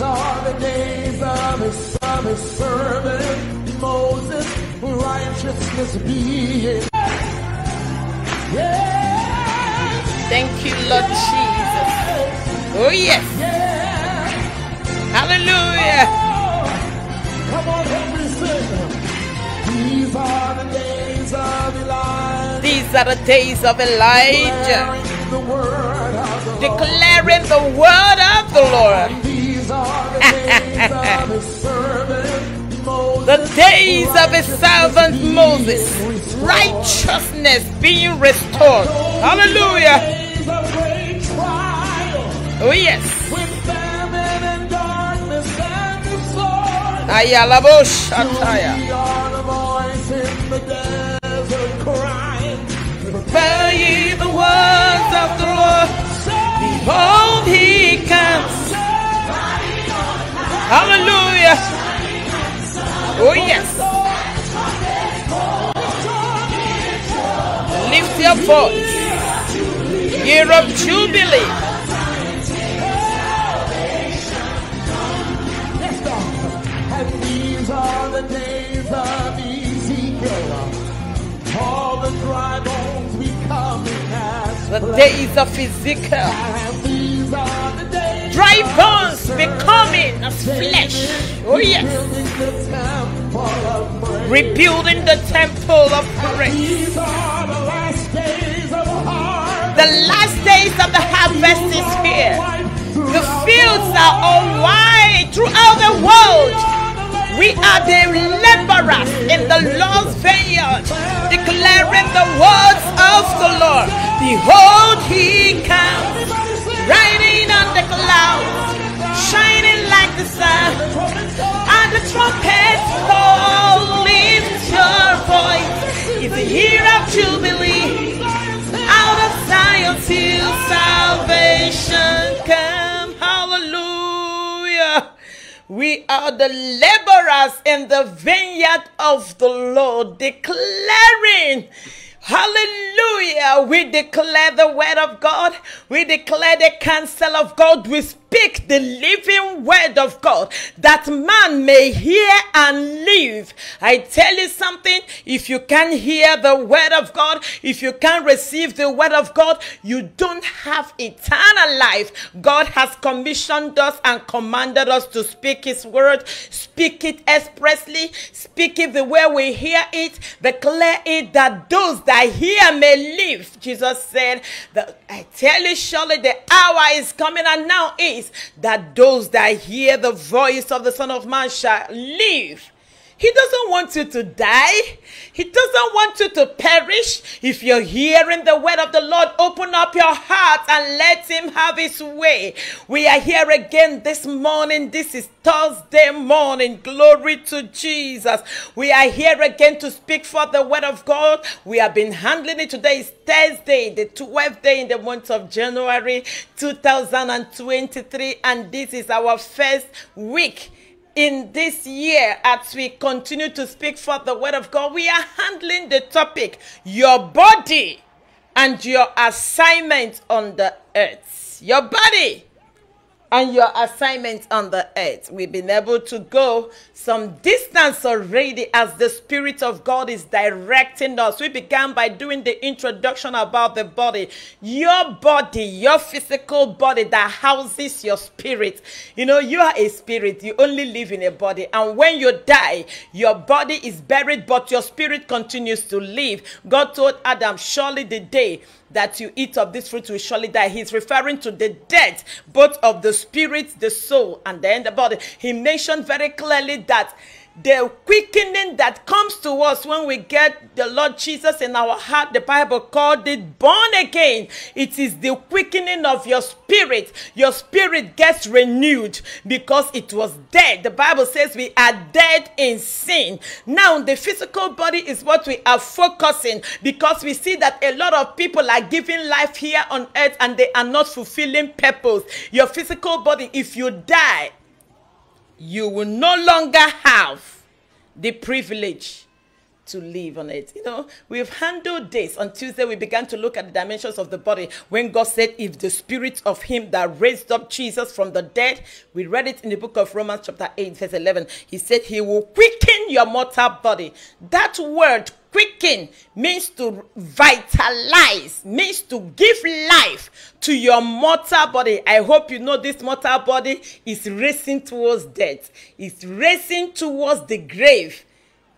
These are the days of his, of his servant Moses, righteousness being. Yeah, Thank you, Lord Jesus. Oh, yes. yeah. Hallelujah. Oh, come on, help me sing. These are the days of Elijah. These are the days of Elijah, Declaring the word of the Lord. The word of the Lord. These are the days of his servant Moses. The days of his servant Moses, righteousness being restored. Hallelujah. Days of great trial, Oh, yes. when famine and darkness and the sword. Ayalabo Shataya. We are the voice in the desert crying. Prepare ye the words of the Lord. Behold, he comes. Hallelujah. Oh, yes. Lift your voice. Year of Jubilee. And these are the days of Ezekiel. All the dry bones becoming as The days of Ezekiel. Dry bones becoming as flesh. Oh, yes. Rebuilding the temple of praise. These the last days of. The last days of the harvest is here. The fields are all wide throughout the world. We are the laborers in the Lord's vineyard, declaring the words of the Lord. Behold, he comes, riding the clouds, shining like the sun. And the trumpet call, your voice. It's the year of Jubilee. Out of Zion till salvation come. Hallelujah. We are the laborers in the vineyard of the Lord, declaring Hallelujah. We declare the word of God. We declare the counsel of God. We speak the living word of God that man may hear and live. I tell you something. If you can't hear the word of God, if you can't receive the word of God, you don't have eternal life. God has commissioned us and commanded us to speak his word, speak it expressly, speak it the way we hear it, declare it that those that hear may live. Jesus said I tell you surely the hour is coming and now is that those that hear the voice of the Son of Man shall live. He doesn't want you to die. He doesn't want you to perish. If you're hearing the word of the Lord, open up your heart and let Him have His way. We are here again this morning. This is Thursday morning. Glory to Jesus. We are here again to speak for the word of God. We have been handling it. Today is Thursday, the 12th day in the month of January 2023, and this is our first week in this year as we continue to speak for the word of God, we are handling the topic your body and your assignment on the earth. Your body and your assignment on the earth. We've been able to go some distance already as the Spirit of God is directing us. We began by doing the introduction about the body. Your body, your physical body that houses your spirit. You know, you are a spirit, you only live in a body. And when you die, your body is buried, but your spirit continues to live. God told Adam, Surely the day that you eat of this fruit will surely die. He's referring to the death, both of the spirit, the soul, and then the body. He mentioned very clearly that the quickening that comes to us when we get the Lord Jesus in our heart, the Bible called it born again. It is the quickening of your spirit. Your spirit gets renewed because it was dead. The Bible says we are dead in sin. Now, the physical body is what we are focusing because we see that a lot of people are giving life here on earth and they are not fulfilling purpose. Your physical body, if you die, you will no longer have the privilege to live on it. You know, we've handled this. On Tuesday, we began to look at the dimensions of the body when God said, If the spirit of him that raised up Jesus from the dead, we read it in the book of Romans, chapter 8, verse 11. He said, He will quicken your mortal body. That word, quicken means to vitalize means to give life to your mortal body i hope you know this mortal body is racing towards death it's racing towards the grave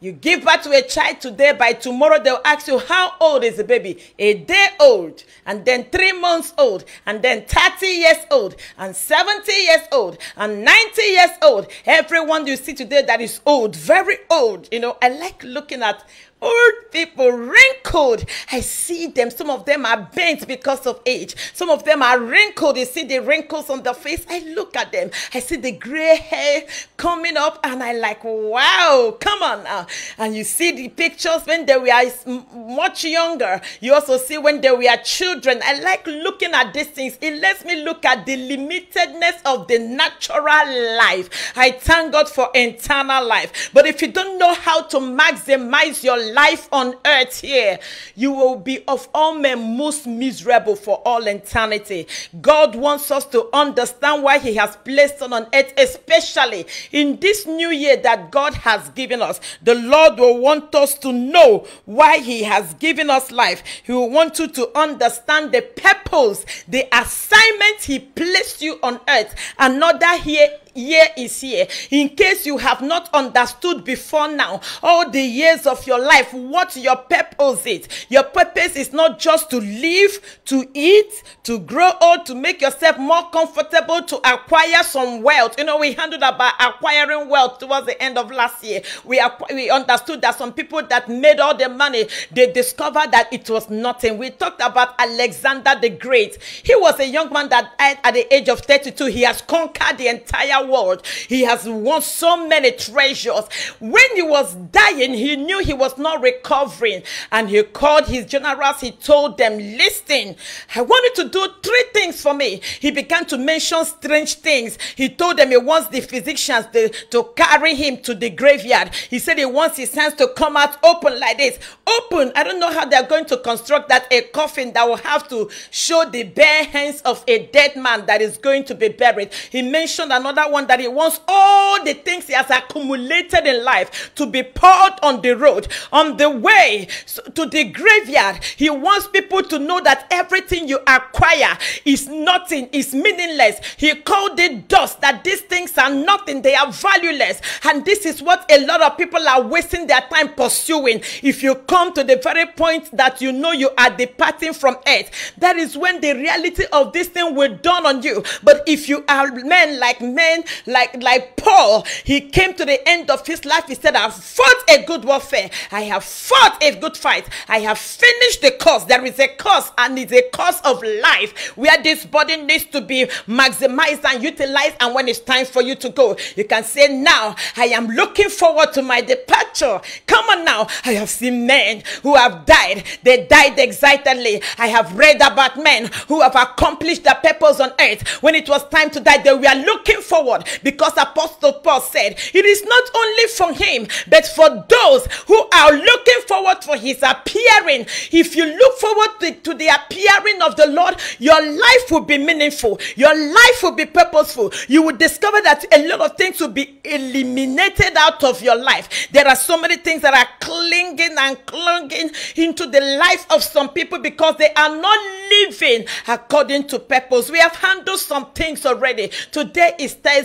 you give birth to a child today, by tomorrow they'll ask you, How old is the baby? A day old, and then three months old, and then 30 years old, and 70 years old, and 90 years old. Everyone you see today that is old, very old. You know, I like looking at old people wrinkled. I see them. Some of them are bent because of age. Some of them are wrinkled. You see the wrinkles on the face. I look at them. I see the gray hair coming up, and I like, wow, come on now. And you see the pictures when they were much younger. You also see when they were children. I like looking at these things. It lets me look at the limitedness of the natural life. I thank God for eternal life. But if you don't know how to maximize your life on earth here, you will be of all men most miserable for all eternity. God wants us to understand why He has placed us on earth, especially in this new year that God has given us. The Lord will want us to know why He has given us life. He will want you to understand the purpose, the assignment He placed you on earth. Another here year is here. In case you have not understood before now, all the years of your life, what your purpose is. Your purpose is not just to live, to eat, to grow old, to make yourself more comfortable, to acquire some wealth. You know, we handled about acquiring wealth towards the end of last year. We we understood that some people that made all the money, they discovered that it was nothing. We talked about Alexander the Great. He was a young man that died at the age of 32. He has conquered the entire world. He has won so many treasures. When he was dying, he knew he was not recovering. And he called his generals. He told them, Listen, I want you to do three things for me. He began to mention strange things. He told them he wants the physicians to, to carry him to the graveyard. He said he wants his hands to come out open like this. Open. I don't know how they're going to construct that a coffin that will have to show the bare hands of a dead man that is going to be buried. He mentioned another one that he wants all the things he has accumulated in life to be poured on the road, on the way to the graveyard. He wants people to know that everything you acquire is nothing, is meaningless. He called it dust, that these things are nothing, they are valueless. And this is what a lot of people are wasting their time pursuing. If you come to the very point that you know you are departing from earth, that is when the reality of this thing will dawn on you. But if you are men like men, like like Paul, he came to the end of his life. He said, "I have fought a good warfare. I have fought a good fight. I have finished the course. There is a course, and it's a course of life where this body needs to be maximized and utilized. And when it's time for you to go, you can say, "Now I am looking forward to my departure." Come on, now I have seen men who have died. They died excitedly. I have read about men who have accomplished their purpose on earth. When it was time to die, they were looking forward because Apostle Paul said, It is not only for him, but for those who are looking forward for his appearing. If you look forward to, to the appearing of the Lord, your life will be meaningful, your life will be purposeful. You will discover that a lot of things will be eliminated out of your life. There are so many things that are clinging and clinging into the life of some people because they are not living according to purpose. We have handled some things already. Today is Thursday,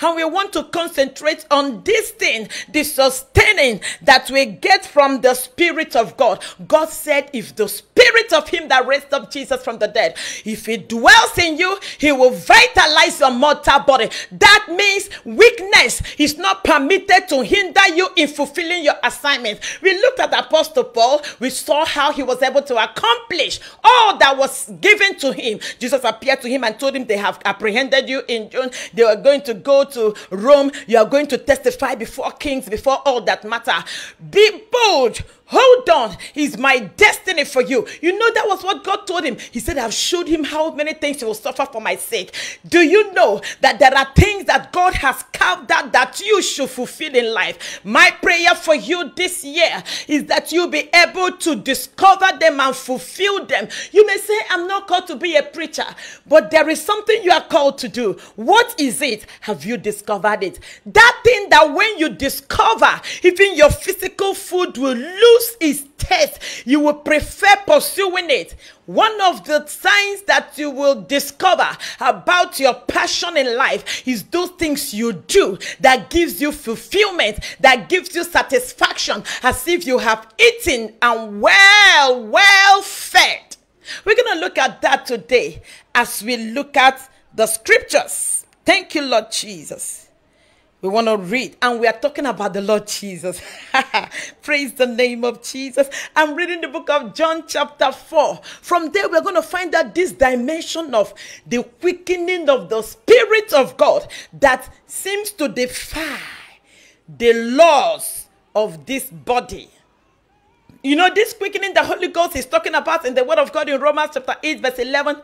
and we want to concentrate on this thing, the sustaining that we get from the Spirit of God. God said, If the Spirit of Him that raised up Jesus from the dead, if He dwells in you, He will vitalize your mortal body. That means weakness is not permitted to hinder you in fulfilling your assignment. We looked at Apostle Paul, we saw how he was able to accomplish all that was given to him. Jesus appeared to him and told him, They have apprehended you in June. They are going to go to Rome. You are going to testify before kings, before all that matter. Be bold Hold on, it's my destiny for you. You know, that was what God told him. He said, I've showed him how many things he will suffer for my sake. Do you know that there are things that God has carved out that you should fulfill in life? My prayer for you this year is that you be able to discover them and fulfill them. You may say, I'm not called to be a preacher, but there is something you are called to do. What is it? Have you discovered it? That thing that when you discover, even your physical food will lose its taste. You will prefer pursuing it. One of the signs that you will discover about your passion in life is those things you do that gives you fulfillment, that gives you satisfaction, as if you have eaten and well, well fed. We're going to look at that today as we look at the scriptures. Thank you, Lord Jesus. We want to read, and we are talking about the Lord Jesus. Praise the name of Jesus. I'm reading the book of John, chapter 4. From there, we're going to find out this dimension of the quickening of the Spirit of God that seems to defy the laws of this body. You know, this quickening the Holy Ghost is talking about in the Word of God in Romans chapter 8, verse 11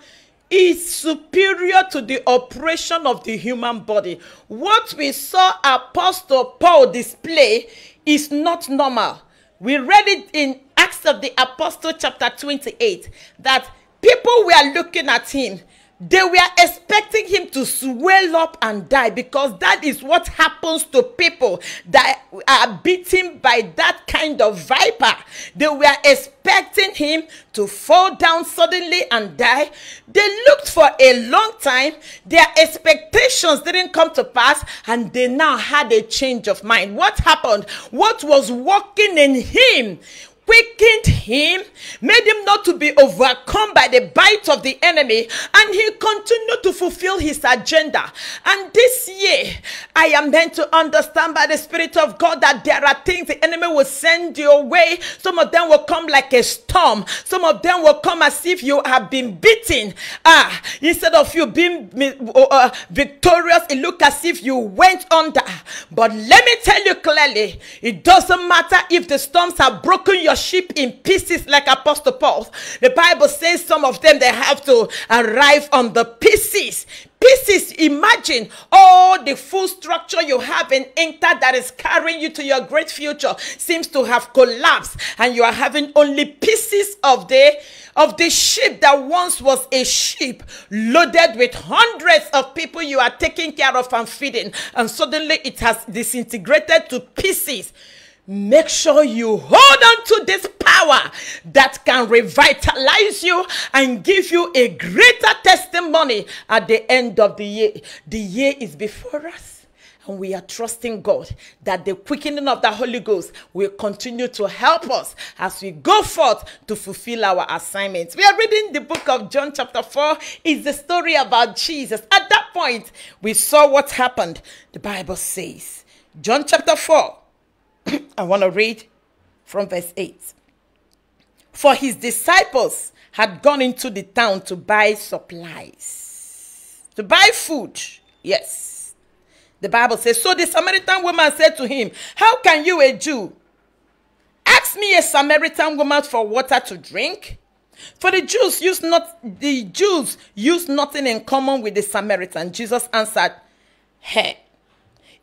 is superior to the operation of the human body. What we saw Apostle Paul display is not normal. We read it in Acts of the Apostle, chapter 28, that people were looking at him they were expecting him to swell up and die because that is what happens to people that are beaten by that kind of viper. They were expecting him to fall down suddenly and die. They looked for a long time. Their expectations didn't come to pass, and they now had a change of mind. What happened? What was working in him quickened him, made him not to be overcome by the bite of the enemy, and he continued to fulfill his agenda. And this year, I am meant to understand by the Spirit of God that there are things the enemy will send your way. Some of them will come like a storm, some of them will come as if you have been beaten. Ah, instead of you being uh, victorious, it look as if you went under. But let me tell you clearly, it doesn't matter if the storms have broken your your sheep in pieces like Apostle Paul. The Bible says some of them they have to arrive on the pieces. Pieces, imagine all the full structure you have in Inter that is carrying you to your great future seems to have collapsed, and you are having only pieces of the of the ship that once was a ship loaded with hundreds of people you are taking care of and feeding, and suddenly it has disintegrated to pieces make sure you hold on to this power that can revitalize you and give you a greater testimony at the end of the year. The year is before us. And we are trusting God that the quickening of the Holy Ghost will continue to help us as we go forth to fulfill our assignments. We are reading the book of John, chapter 4. It's the story about Jesus. At that point, we saw what happened. The Bible says, John chapter 4, I want to read from verse 8. For his disciples had gone into the town to buy supplies, to buy food. Yes. The Bible says, So the Samaritan woman said to him, How can you, a Jew, ask me a Samaritan woman for water to drink? For the Jews use not the Jews use nothing in common with the Samaritan. Jesus answered, Hey,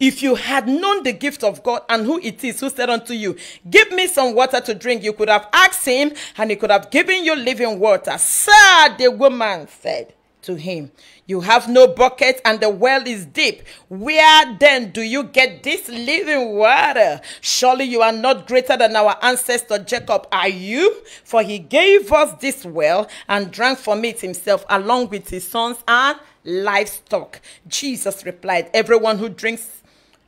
if you had known the gift of God and who it is who said unto you, Give me some water to drink, you could have asked him, and he could have given you living water. Sir, the woman said to him, You have no bucket, and the well is deep. Where then do you get this living water? Surely you are not greater than our ancestor Jacob, are you? For he gave us this well and drank from it himself, along with his sons and livestock. Jesus replied, Everyone who drinks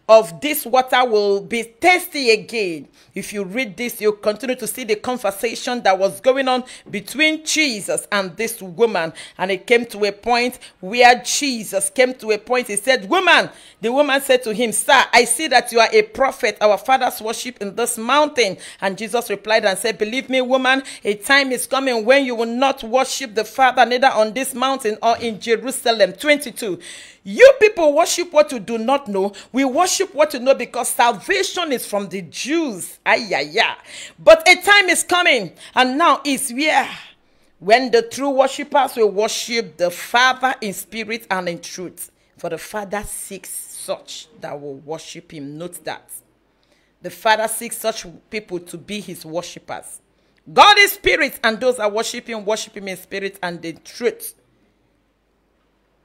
of this water will be thirsty again. If you read this, you'll continue to see the conversation that was going on between Jesus and this woman. And it came to a point where Jesus came to a point. He said, Woman, the woman said to him, Sir, I see that you are a prophet. Our fathers worship in this mountain. And Jesus replied and said, Believe me, woman, a time is coming when you will not worship the Father neither on this mountain or in Jerusalem. 22. You people worship what you do not know. We worship worship what you know because salvation is from the Jews. Ay. But a time is coming, and now is where when the true worshippers will worship the Father in spirit and in truth. For the Father seeks such that will worship him. Note that. The Father seeks such people to be his worshippers. God is spirit, and those that worship him worship him in spirit and in truth.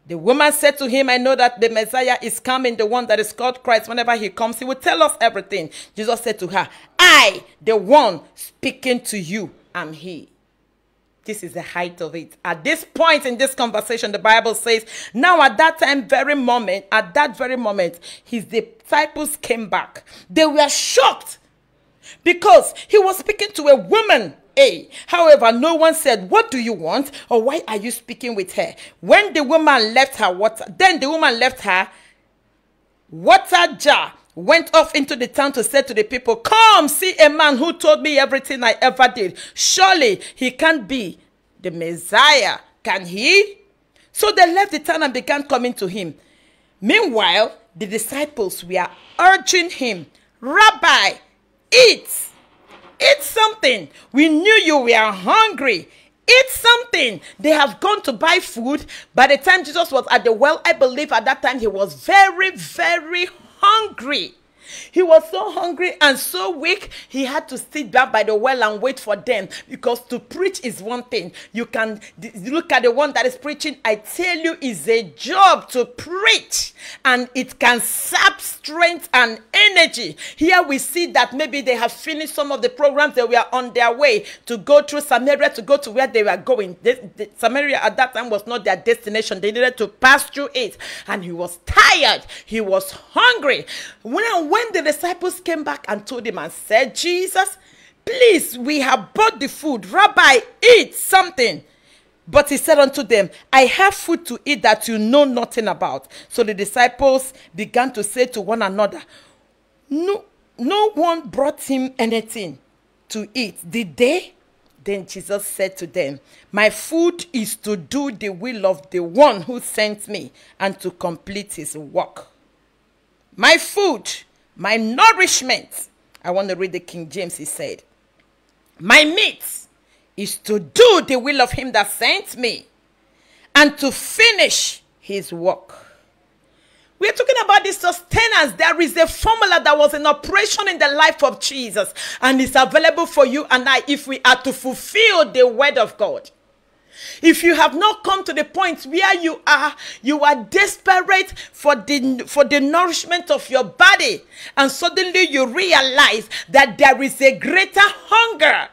The woman said to him, I know that the Messiah is coming, the one that is called Christ. Whenever he comes, he will tell us everything. Jesus said to her, I, the one speaking to you, am he. This is the height of it. At this point in this conversation, the Bible says, Now at that time, very moment, at that very moment, his disciples came back. They were shocked because he was speaking to a woman a. However, no one said, What do you want? or why are you speaking with her? When the woman left her water, then the woman left her water jar went off into the town to say to the people, Come see a man who told me everything I ever did. Surely he can't be the Messiah, can he? So they left the town and began coming to him. Meanwhile, the disciples were urging him, Rabbi, eat. Something. We knew you were hungry. Eat something. They have gone to buy food. By the time Jesus was at the well, I believe at that time he was very, very hungry. He was so hungry and so weak, he had to sit down by the well and wait for them because to preach is one thing. You can look at the one that is preaching. I tell you, is a job to preach and it can sap strength and energy. Here we see that maybe they have finished some of the programs they were on their way to go through Samaria to go to where they were going. Samaria at that time was not their destination, they needed to pass through it, and he was tired, he was hungry. When, when the disciples came back and told him and said, Jesus, please, we have bought the food. Rabbi, eat something. But he said unto them, I have food to eat that you know nothing about. So the disciples began to say to one another, No, no one brought him anything to eat. Did they? Then Jesus said to them, My food is to do the will of the one who sent me and to complete his work. My food my nourishment, I want to read the King James, he said, My meat is to do the will of him that sent me and to finish his work. We're talking about the sustenance. There is a formula that was in operation in the life of Jesus, and it's available for you and I if we are to fulfill the word of God. If you have not come to the point where you are, you are desperate for the for the nourishment of your body, and suddenly you realize that there is a greater hunger.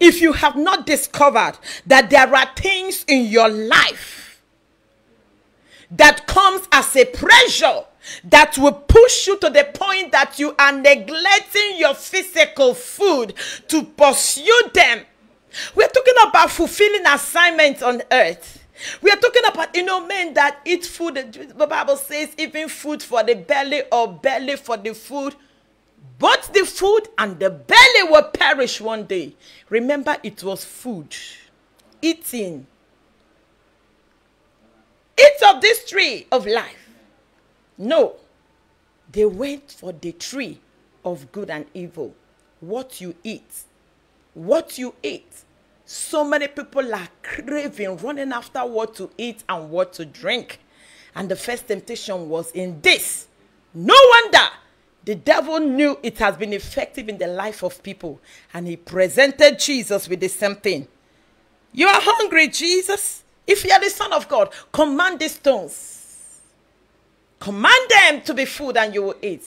If you have not discovered that there are things in your life that comes as a pressure that will push you to the point that you are neglecting your physical food to pursue them we're talking about fulfilling assignments on earth. We are talking about, you know, men that eat food. The Bible says, even food for the belly or belly for the food. Both the food and the belly will perish one day. Remember, it was food. Eating. Eat of this tree of life. No. They went for the tree of good and evil. What you eat what you eat. So many people are craving, running after what to eat and what to drink. And the first temptation was in this. No wonder the devil knew it has been effective in the life of people. And he presented Jesus with the same thing. You are hungry, Jesus. If you are the Son of God, command these stones. Command them to be food and you will eat.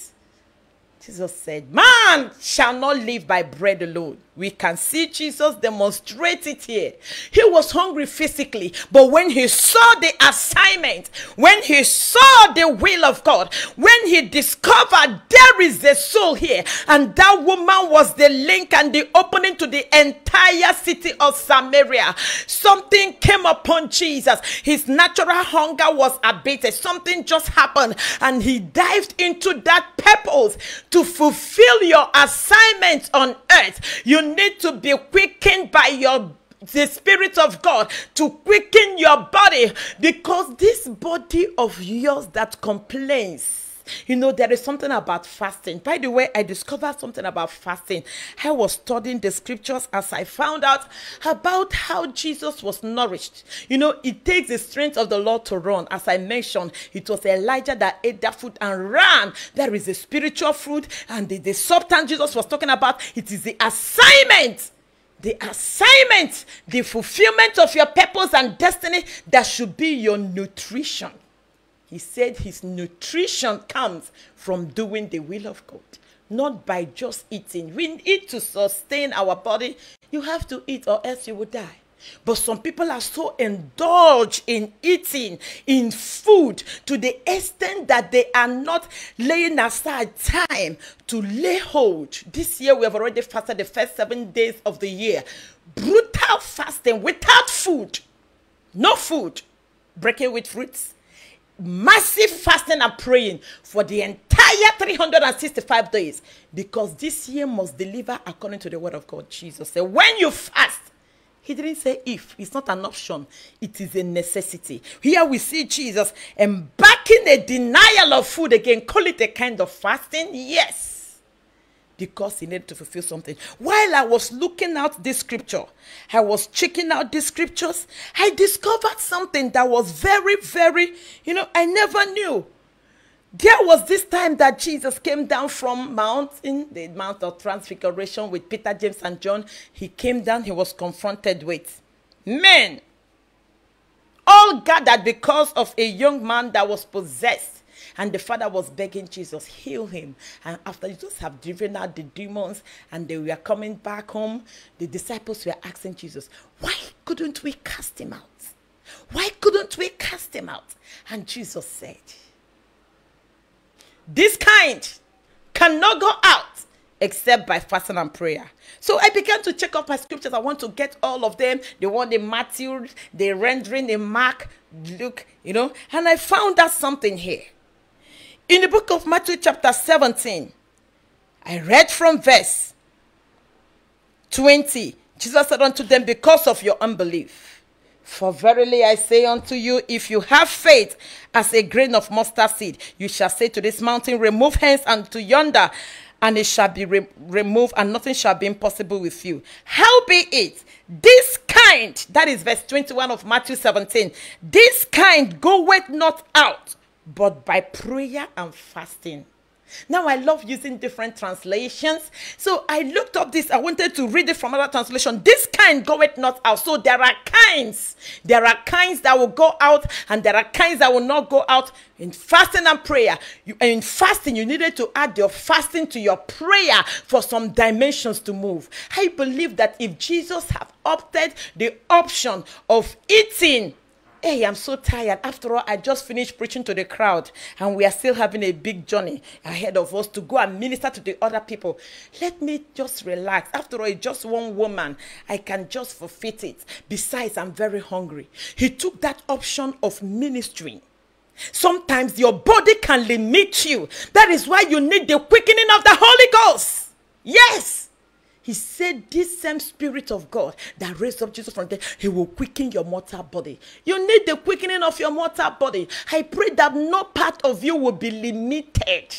Jesus said, Man shall not live by bread alone. We can see Jesus demonstrate it here. He was hungry physically, but when he saw the assignment, when he saw the will of God, when he discovered there is a soul here, and that woman was the link and the opening to the entire city of Samaria, something came upon Jesus. His natural hunger was abated. Something just happened, and he dived into that purpose to fulfill your assignment on earth. You need to be quickened by your the spirit of God to quicken your body because this body of yours that complains You know, there is something about fasting. By the way, I discovered something about fasting. I was studying the scriptures as I found out about how Jesus was nourished. You know, it takes the strength of the Lord to run. As I mentioned, it was Elijah that ate that food and ran. There is a spiritual fruit, and the, the substance Jesus was talking about, it is the assignment the assignment, the fulfillment of your purpose and destiny that should be your nutrition. He said his nutrition comes from doing the will of God, not by just eating. We need to sustain our body. You have to eat, or else you will die. But some people are so indulged in eating, in food, to the extent that they are not laying aside time to lay hold. This year, we have already fasted the first seven days of the year. Brutal fasting without food. No food. Breaking with fruits. Massive fasting and praying for the entire 365 days because this year must deliver according to the word of God. Jesus said, When you fast, he didn't say if. It's not an option. It is a necessity. Here we see Jesus embarking a denial of food again. Call it a kind of fasting? Yes. Because he needed to fulfill something. While I was looking out this scripture, I was checking out the scriptures, I discovered something that was very, very, you know, I never knew. There was this time that Jesus came down from mountain, the Mount of Transfiguration with Peter, James, and John. He came down, he was confronted with men, all gathered because of a young man that was possessed. And the father was begging Jesus, heal him. And after Jesus have driven out the demons and they were coming back home, the disciples were asking Jesus, why couldn't we cast him out? Why couldn't we cast him out? And Jesus said, this kind cannot go out except by fasting and prayer. So I began to check up my scriptures. I want to get all of them. The one in Matthew, the rendering in Mark, Luke, you know. And I found out something here. In the book of Matthew, chapter 17, I read from verse 20. Jesus said unto them, Because of your unbelief. For verily I say unto you, if you have faith as a grain of mustard seed, you shall say to this mountain, Remove hence and to yonder, and it shall be re- removed, and nothing shall be impossible with you. How be it? This kind, that is verse 21 of Matthew 17, this kind goeth not out, but by prayer and fasting. Now I love using different translations. So I looked up this. I wanted to read it from other translation. This kind goeth not out. So there are kinds. There are kinds that will go out and there are kinds that will not go out. In fasting and prayer, you, in fasting, you needed to add your fasting to your prayer for some dimensions to move. I believe that if Jesus have opted the option of eating Hey, I'm so tired. After all, I just finished preaching to the crowd, and we are still having a big journey ahead of us to go and minister to the other people. Let me just relax. After all, it's just one woman. I can just forfeit it. Besides, I'm very hungry. He took that option of ministering. Sometimes your body can limit you. That is why you need the quickening of the Holy Ghost. Yes. He said, This same Spirit of God that raised up Jesus from dead, He will quicken your mortal body. You need the quickening of your mortal body. I pray that no part of you will be limited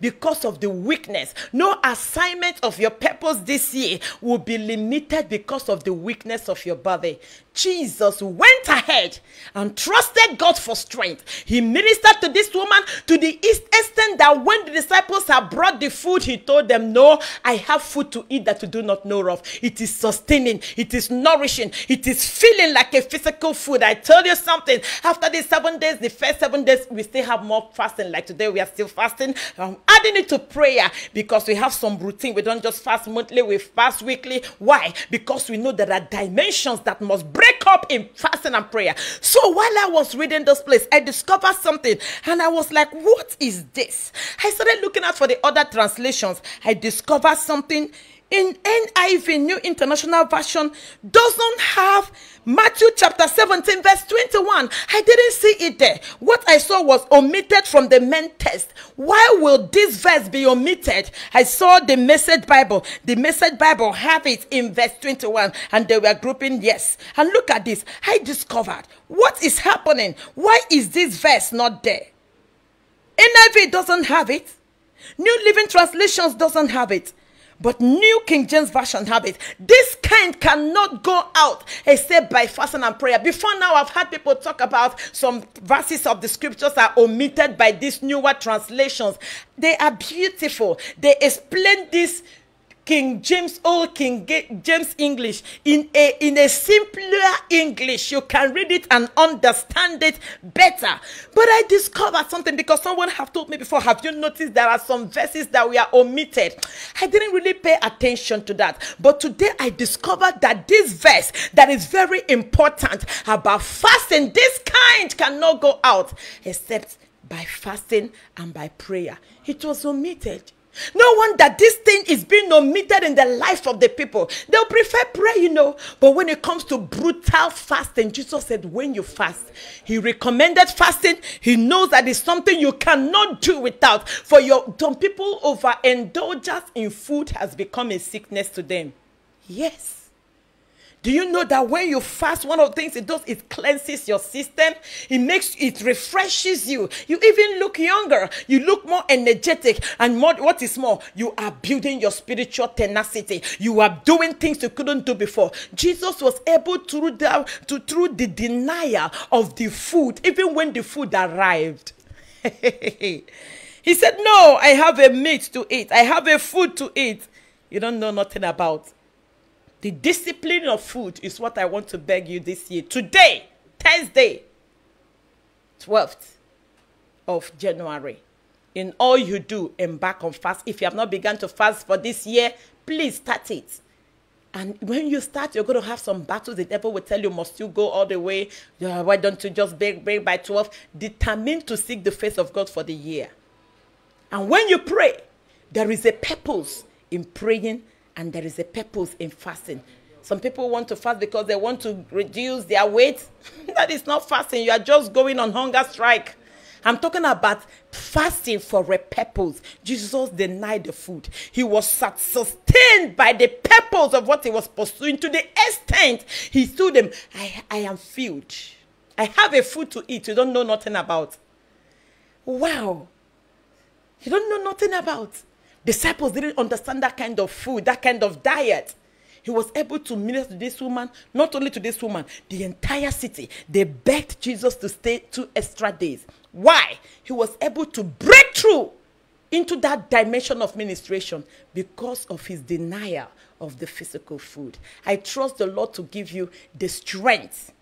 because of the weakness. No assignment of your purpose this year will be limited because of the weakness of your body. Jesus went ahead and trusted God for strength. He ministered to this woman to the extent that when the disciples had brought the food, he told them, No, I have food to eat that you do not know of. It is sustaining, it is nourishing, it is feeling like a physical food. I tell you something. After these seven days, the first seven days, we still have more fasting. Like today, we are still fasting. I'm adding it to prayer because we have some routine. We don't just fast monthly, we fast weekly. Why? Because we know there are dimensions that must break break up in fasting and prayer. So while I was reading this place, I discovered something and I was like, what is this? I started looking out for the other translations. I discovered something in NIV, New International Version, doesn't have Matthew chapter 17, verse 21. I didn't see it there. What I saw was omitted from the main text. Why will this verse be omitted? I saw the message Bible. The message Bible have it in verse 21, and they were grouping yes. And look at this. I discovered what is happening. Why is this verse not there? NIV doesn't have it. New Living Translations doesn't have it. But New King James Version have it. This kind cannot go out except by fasting and prayer. Before now, I've had people talk about some verses of the scriptures are omitted by these newer translations. They are beautiful. They explain this King James, old King James English, in a in a simpler English, you can read it and understand it better. But I discovered something because someone have told me before. Have you noticed there are some verses that we are omitted? I didn't really pay attention to that, but today I discovered that this verse that is very important about fasting, this kind cannot go out except by fasting and by prayer. It was omitted. No wonder this thing is being omitted in the life of the people. They'll prefer prayer, you know. But when it comes to brutal fasting, Jesus said, when you fast, He recommended fasting. He knows that it's something you cannot do without. For your some people, overindulgence in food has become a sickness to them. Yes. Do you know that when you fast, one of the things it does is cleanses your system. It makes it refreshes you. You even look younger. You look more energetic, and more. What is more, you are building your spiritual tenacity. You are doing things you couldn't do before. Jesus was able to the, to through the denial of the food, even when the food arrived. he said, "No, I have a meat to eat. I have a food to eat. You don't know nothing about." The discipline of food is what I want to beg you this year. Today, Thursday, 12th of January. In all you do, embark on fast. If you have not begun to fast for this year, please start it. And when you start, you're going to have some battles. The devil will tell you, must you go all the way? Why don't you just break, break by 12? Determined to seek the face of God for the year. And when you pray, there is a purpose in praying and there is a purpose in fasting. Some people want to fast because they want to reduce their weight. that is not fasting. You are just going on hunger strike. I'm talking about fasting for a purpose. Jesus denied the food. He was sustained by the purpose of what he was pursuing to the extent he told them, I, I am filled. I have a food to eat you don't know nothing about. Wow. You don't know nothing about. Disciples didn't understand that kind of food, that kind of diet. He was able to minister to this woman, not only to this woman, the entire city. They begged Jesus to stay two extra days. Why? He was able to break through into that dimension of ministration because of his denial of the physical food. I trust the Lord to give you the strength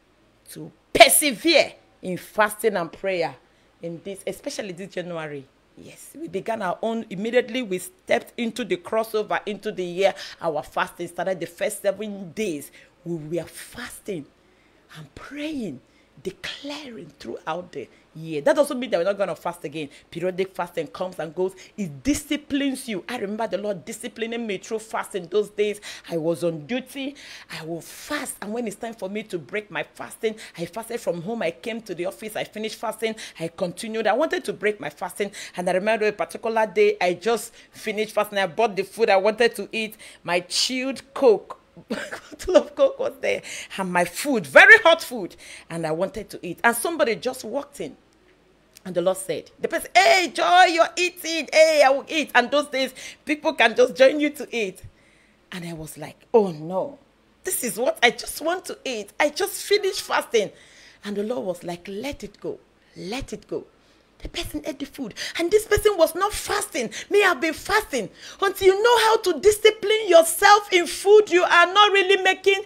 to persevere in fasting and prayer in this, especially this January. Yes, we began our own immediately. We stepped into the crossover into the year. Our fasting started the first seven days. We were fasting and praying, declaring throughout the year. That doesn't mean that we're not going to fast again. Periodic fasting comes and goes. It disciplines you. I remember the Lord disciplining me through fasting those days. I was on duty. I will fast. And when it's time for me to break my fasting, I fasted from home. I came to the office. I finished fasting. I continued. I wanted to break my fasting. And I remember a particular day, I just finished fasting. I bought the food I wanted to eat, my chilled Coke bottle of coke was there and my food very hot food and i wanted to eat and somebody just walked in and the Lord said, the person, hey, Joy, you're eating. Hey, I will eat. And those days, people can just join you to eat. And I was like, oh no, this is what I just want to eat. I just finished fasting. And the Lord was like, let it go. Let it go. The person ate the food. And this person was not fasting. May have been fasting. Until you know how to discipline yourself in food, you are not really making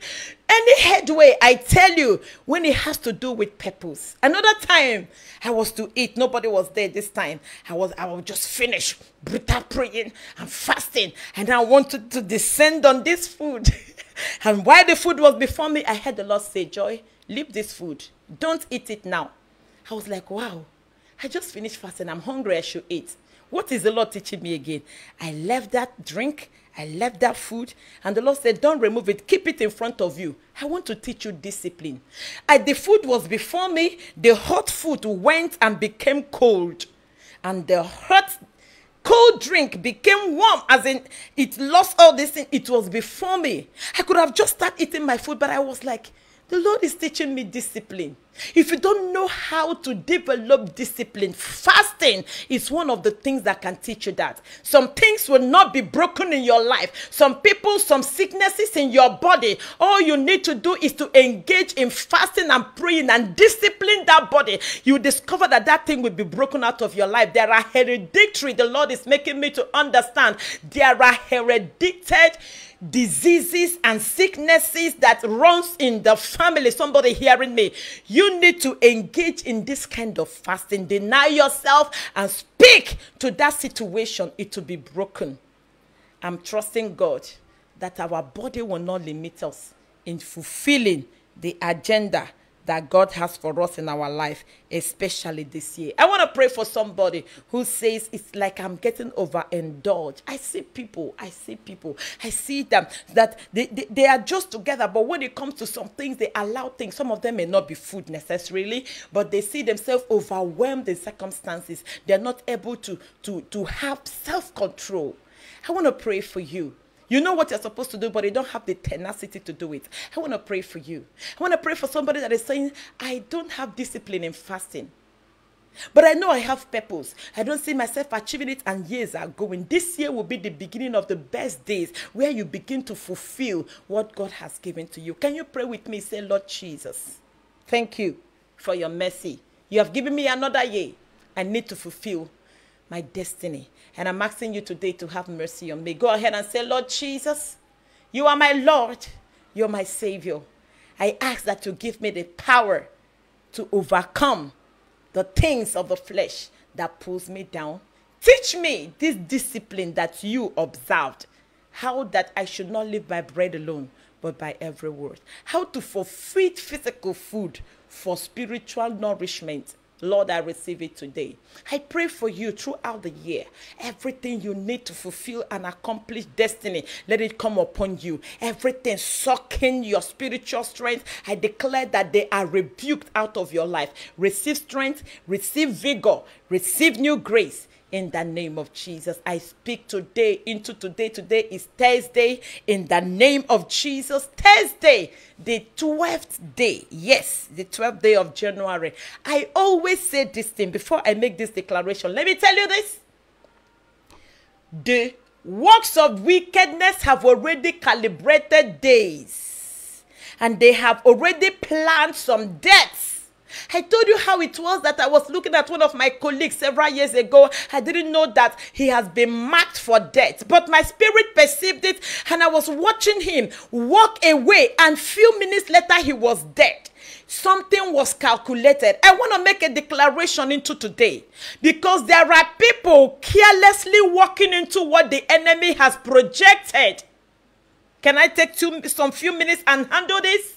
any headway. I tell you, when it has to do with purpose. Another time I was to eat, nobody was there this time. I was I was just finished brutal praying and fasting. And I wanted to descend on this food. and while the food was before me, I heard the Lord say, Joy, leave this food. Don't eat it now. I was like, wow I just finished fasting. I'm hungry. I should eat. What is the Lord teaching me again? I left that drink. I left that food. And the Lord said, Don't remove it. Keep it in front of you. I want to teach you discipline. I, the food was before me. The hot food went and became cold. And the hot cold drink became warm as in it lost all this thing it was before me i could have just started eating my food but i was like the lord is teaching me discipline If you don't know how to develop discipline, fasting is one of the things that can teach you that. Some things will not be broken in your life. Some people, some sicknesses in your body. All you need to do is to engage in fasting and praying and discipline that body. You discover that that thing will be broken out of your life. There are hereditary, the Lord is making me to understand. There are hereditary diseases and sicknesses that runs in the family. Somebody hearing me you need to engage in this kind of fasting. Deny yourself and speak to that situation. It will be broken. I'm trusting god that our body will not limit us in fulfilling the agenda that God has for us in our life, especially this year. I want to pray for somebody who says it's like I'm getting overindulged. I see people, I see people, I see them that they, they, they are just together, but when it comes to some things, they allow things. Some of them may not be food necessarily, but they see themselves overwhelmed in circumstances. They're not able to, to, to have self control. I want to pray for you you know what you're supposed to do, but you don't have the tenacity to do it. I want to pray for you. I want to pray for somebody that is saying, I don't have discipline in fasting. But I know I have purpose. I don't see myself achieving it, and years are going. This year will be the beginning of the best days where you begin to fulfill what God has given to you. Can you pray with me? Say, Lord Jesus, thank you for your mercy. You have given me another year. I need to fulfill my destiny. And I'm asking you today to have mercy on me. Go ahead and say, Lord Jesus, you are my Lord. You're my Savior. I ask that you give me the power to overcome the things of the flesh that pulls me down. Teach me this discipline that you observed, how that I should not live by bread alone, but by every word. How to fulfill physical food for spiritual nourishment Lord, I receive it today. I pray for you throughout the year. Everything you need to fulfill and accomplish destiny, let it come upon you. Everything sucking your spiritual strength, I declare that they are rebuked out of your life. Receive strength, receive vigor, receive new grace in the name of Jesus. I speak today into today. Today is Thursday in the name of Jesus. Thursday, the 12th day. Yes, the 12th day of January. I always say this thing before I make this declaration. Let me tell you this. The works of wickedness have already calibrated days and they have already planned some deaths I told you how it was that I was looking at one of my colleagues several years ago. I didn't know that he has been marked for death, but my spirit perceived it and I was watching him walk away and few minutes later he was dead something was calculated. I want to make a declaration into today because there are people carelessly walking into what the enemy has projected. Can I take two, some few minutes and handle this?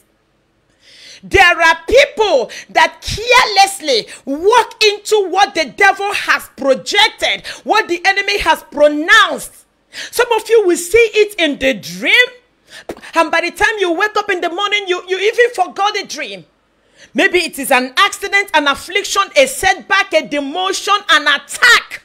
There are people that carelessly walk into what the devil has projected, what the enemy has pronounced. Some of you will see it in the dream, and by the time you wake up in the morning, you, you even forgot the dream. Maybe it is an accident, an affliction, a setback, a demotion, an attack.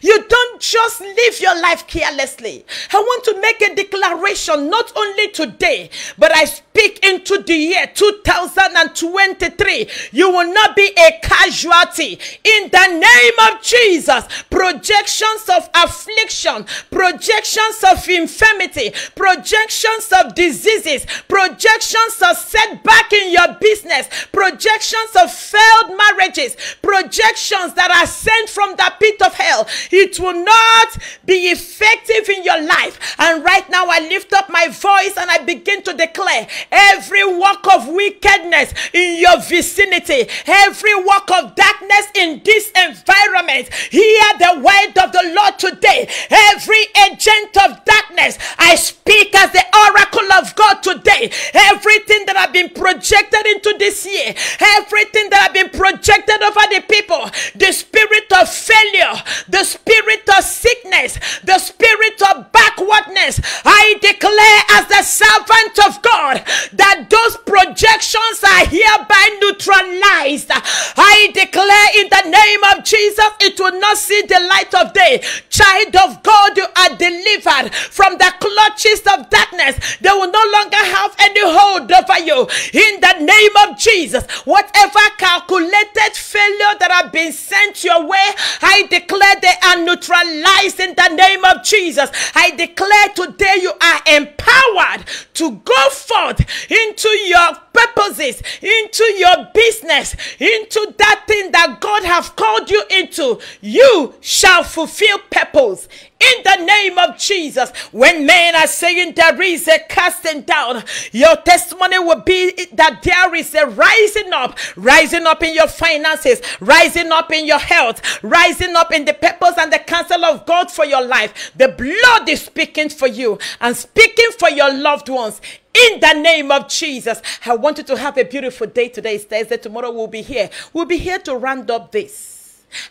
You don't just live your life carelessly. I want to make a declaration not only today, but I speak into the year 2023. You will not be a casualty in the name of Jesus. Projections of affliction, projections of infirmity, projections of diseases, projections of setback in your business, projections of failed marriages, projections that are sent from the pit of hell it will not be effective in your life. And right now, I lift up my voice and I begin to declare every work of wickedness in your vicinity, every work of darkness in this environment, hear the word of the Lord today. Every agent of darkness, I speak as the oracle of God today. Everything that I've been projected into this year, everything that I've been projected over the people, the spirit of failure, the spirit of sickness, the spirit of I declare as the servant of God that those projections are hereby neutralized. I declare in the name of Jesus, it will not see the light of day. Child of God, you are delivered from the clutches of darkness. They will no longer have any hold over you. In the name of Jesus, whatever calculated failure that have been sent your way, I declare they are neutralized in the name of Jesus. I declare today you are empowered to go forth into your purposes, into your business, into that thing that God have called you into. You shall fulfill purpose in the name of Jesus. When men are saying there is a casting down, your testimony will be that there is a rising up, rising up in your finances, rising up in your health, rising up in the purpose and the counsel of God for your life. The blood is speaking for you and speaking for your loved ones in the name of Jesus. I want you to have a beautiful day today. It's Thursday. Tomorrow we'll be here. We'll be here to round up this.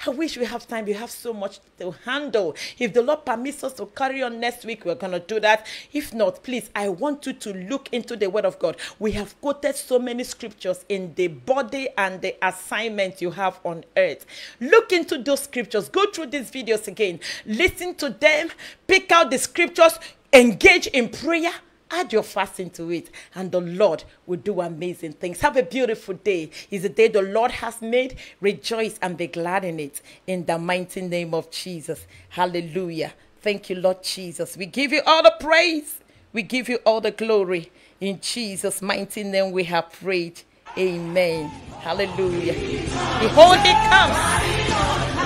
I wish we have time. We have so much to handle. If the Lord permits us to carry on next week, we're going to do that. If not, please, I want you to look into the Word of God. We have quoted so many scriptures in the body and the assignment you have on earth. Look into those scriptures. Go through these videos again. Listen to them. Pick out the scriptures. Engage in prayer Add your fasting to it, and the Lord will do amazing things. Have a beautiful day. Is a day the Lord has made. Rejoice and be glad in it. In the mighty name of Jesus. Hallelujah. Thank you, Lord Jesus. We give you all the praise. We give you all the glory. In Jesus' mighty name we have prayed. Amen. Hallelujah. Behold, it comes,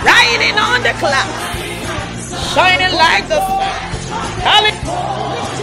riding on the clouds, shining like the sun. Hallelujah.